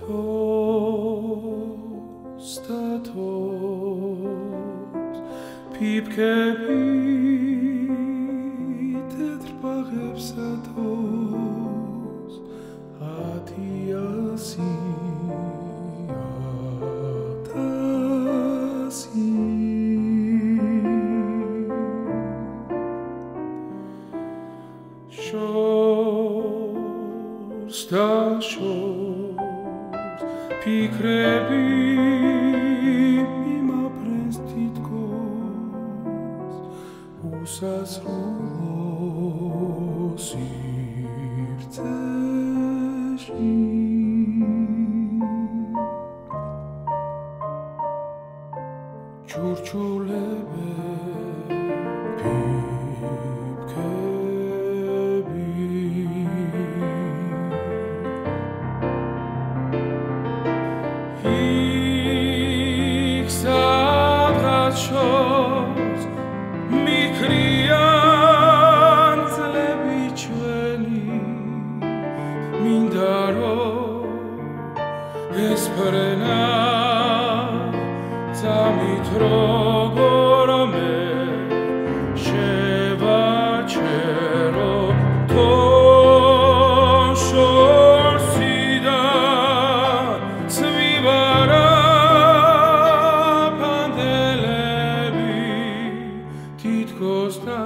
თოსტათოს ფიფკები თეთრბაღებსა თოს ათიასი ათასი შორს და შორს ფიქრები მიმაფრენს თითქოს უსასრულო სივრცეში ჩურჩულებები მინდა რომ ეს ფრენა წამით როგორ მე შევაჩერო თო გოსტა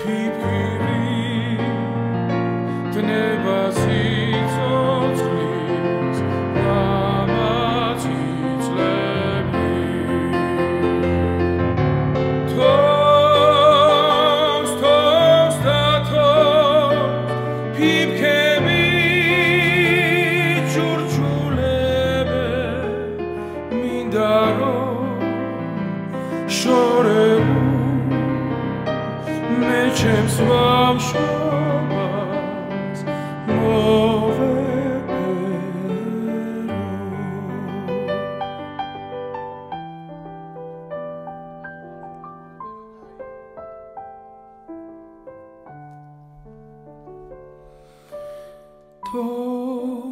ფიფირი მინდა რომ შორებუ მე ჩემს ბავშვობას მოვეპერო თოს